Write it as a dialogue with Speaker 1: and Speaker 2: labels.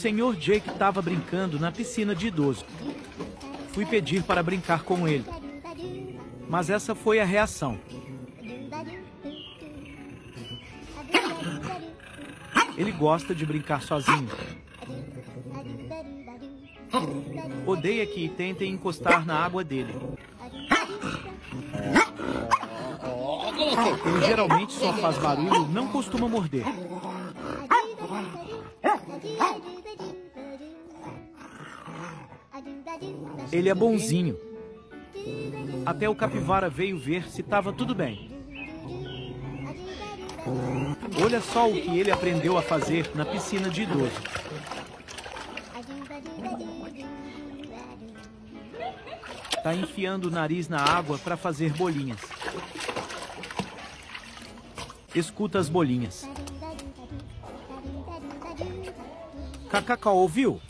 Speaker 1: Senhor Jake estava brincando na piscina de idoso. Fui pedir para brincar com ele. Mas essa foi a reação. Ele gosta de brincar sozinho. Odeia que tentem encostar na água dele. Ele geralmente só faz barulho, não costuma morder. Ele é bonzinho. Até o capivara veio ver se estava tudo bem. Olha só o que ele aprendeu a fazer na piscina de idoso. Tá enfiando o nariz na água para fazer bolinhas. Escuta as bolinhas. KKK ouviu?